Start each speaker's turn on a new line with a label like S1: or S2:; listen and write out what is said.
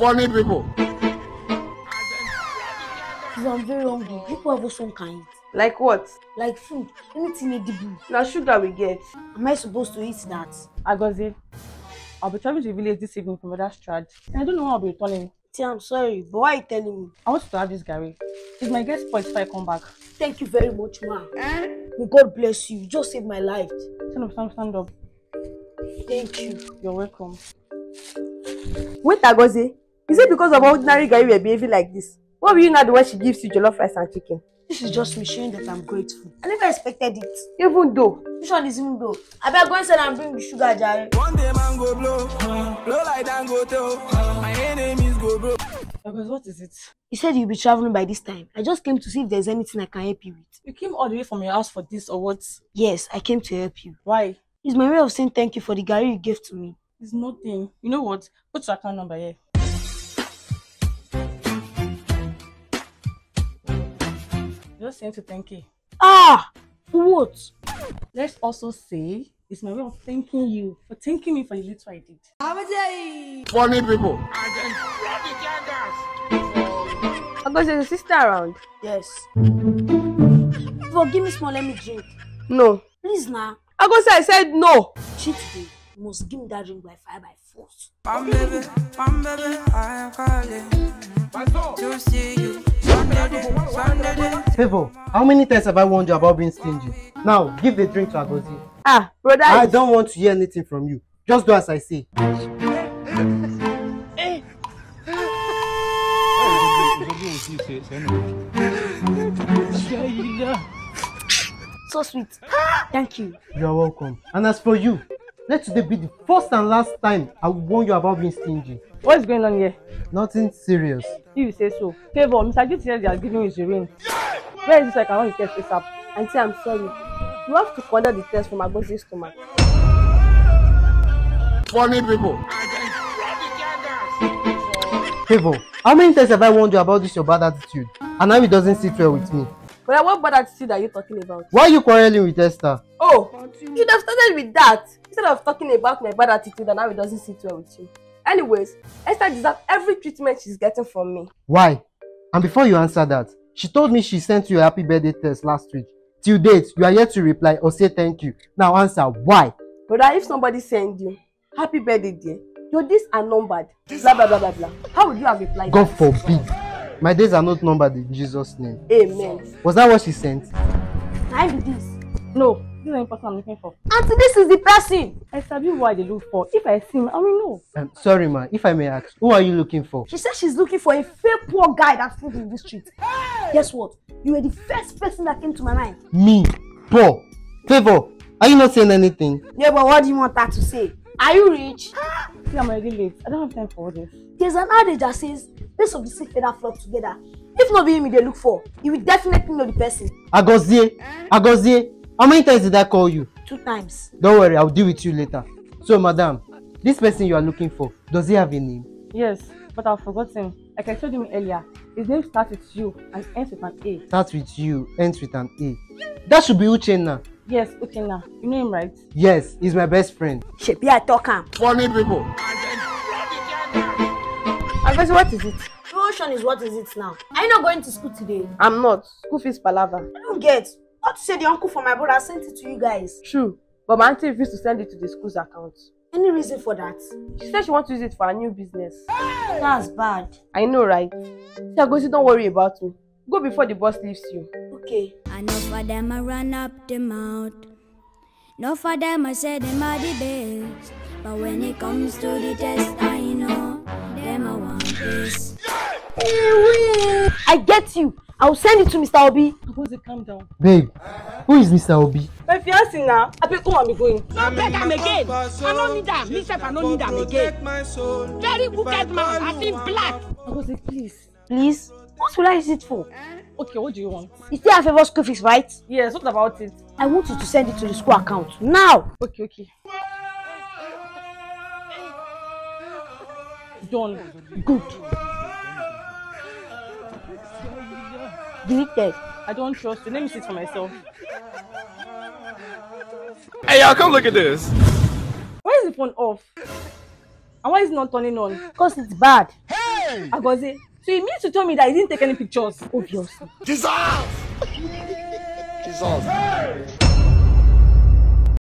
S1: Funny people.
S2: If I'm very hungry, people have also can eat.
S3: Like what?
S2: Like food, anything edible.
S3: Na sugar we get.
S2: Am I supposed to eat that?
S4: Agozie, I'll be traveling to the village this evening from Mother Strad. And I don't know when I'll be returning.
S2: See, I'm sorry, but why are you telling me?
S4: I want you to have this garri. It's my guest point if I come back.
S2: Thank you very much, ma. Eh? May God bless you. You just saved my life.
S4: Stand up, stand up, stand up.
S2: Thank you.
S4: You're welcome.
S3: Wait, Agozie. Is it because of ordinary guy you are behaving like this? What will you now do when she gives you jollof rice and chicken?
S2: This is just me showing that I'm grateful. I never expected it.
S3: Even though.
S2: Which one is even though? I better go inside and bring the sugar, Jare.
S5: One day man go blow, uh, blow like Dangote. oh. Uh, my enemies go blow.
S4: Agozie, what is it?
S2: You said you'll be traveling by this time. I just came to see if there's anything I can help you with.
S4: You came all the way from your house for this or what?
S2: Yes, I came to help you.
S4: Why?
S2: It's my way of saying thank you for the garri you gave to me.
S4: It's nothing. You know what? Put your account number here. Just send to thank you.
S2: Ah! For what?
S4: Let's also say it's my way of thanking you for thanking me for the little I did.
S1: Funny people.
S3: Agozie, is your sister around?
S2: Yes. For give me small, let me drink.
S3: No.
S2: Please now.
S3: Agozie, I said no.
S2: Cheat day. You must give me that drink by fire by force.
S5: Pam baby, pam baby, I am calling to see you.
S6: Favor, how many times have I warned you about being stingy? Now, give the drink to Agozie.
S3: Ah, brother.
S6: I don't want to hear anything from you. Just do as I say.
S2: So sweet. Thank you.
S6: You're welcome. And as for you, let today be the first and last time I will warn you about being stingy.
S4: What's going on here?
S6: Nothing serious.
S4: If you say so. Favor, Mr. Duty says they are giving you urine. Where is this? I can run the test ASAP.
S3: Auntie, I'm sorry. You have to conduct the test from Agozie's stomach.
S1: Funny people.
S6: Favor, how many times have I warned you about this your bad attitude? And now it doesn't sit well with me.
S3: Brother, what bad attitude are you talking about?
S6: Why are you quarreling with Esther?
S3: Oh, you should have started with that instead of talking about my bad attitude and how it doesn't sit well with you. Anyways, Esther deserves every treatment she's getting from me.
S6: Why? And before you answer that, she told me she sent you a happy birthday text last week. Till date, you are yet to reply or say thank you. Now answer why?
S3: Brother, if somebody send you happy birthday dear, your days are numbered, blah blah blah blah blah. How would you have replied?
S6: God forbid. My days are not numbered in Jesus' name.
S3: Amen.
S6: Was that what she sent?
S2: I do this.
S4: No, this is the person I'm looking for.
S3: Auntie, this is the person.
S4: I sabi who I dey look for. If I see him, I will know.
S6: Um, sorry, ma. If I may ask, who are you looking for?
S2: She said she's looking for a fake poor guy that's food in the street. Guess what? You were the first person that came to my mind.
S6: Me. Poor? Favor. Are you not saying anything?
S2: Yeah, but what do you want her to say? Are you rich?
S4: See, I'm already late. I don't have time for all this.
S2: There's an adage that says, birds of the same feather flock together. If not be him they look for, you will definitely know the person.
S6: Agozie. Agozie. How many times did I call you?
S2: Two times.
S6: Don't worry, I'll deal with you later. So, madam, this person you are looking for, does he have a name?
S4: Yes, but I've forgotten. Like I told him earlier, his name starts with U and ends with an A.
S6: Starts with U, ends with an A. That should be Uchenna.
S4: Yes, Uchenna. You know him, right?
S6: Yes, he's my best friend.
S2: Shebi I talk am.
S1: Funny people.
S3: Agozie, what is it?
S2: Promotion is what is it now? Are you not going to school today?
S3: I'm not. School fees palaver.
S2: I don't get. What to say the uncle for my brother I sent it to you guys.
S3: True. But my auntie refused to send it to the school's account.
S2: Any reason for that?
S3: She said she wants to use it for her new business.
S2: That's bad.
S3: I know, right? See, Agozie, don't worry about me. Go before the boss leaves you.
S2: Okay.
S7: Enough of them I run up the mouth. Enough of them I say them are the best. But when it comes to the test, I know them a want this.
S2: I get you. I will send it to Mr. Obi.
S4: Agozie, calm down.
S6: Babe, who is Mr. Obi?
S3: My fiancé now. I pick come and be going.
S5: No beg am again. I no need am. Me sef I no need am again. Very wicked man. I think black.
S4: Agozie, please.
S2: Please. What will I use it for?
S4: Okay, what do you want?
S2: You still have favor school fees, right?
S4: Yes, what about it?
S2: I want you to send it to the school account. Now.
S4: Okay, okay. Done.
S2: Good. Deleted.
S4: I don't trust you. Let me see it for myself.
S1: Hey y'all, come look at this.
S4: Why is the phone off? And why is it not turning on?
S2: Because it's bad.
S4: Hey! Agozie, so you mean to tell me that you didn't take any pictures?
S2: Obviously.
S8: Jesus! Jesus!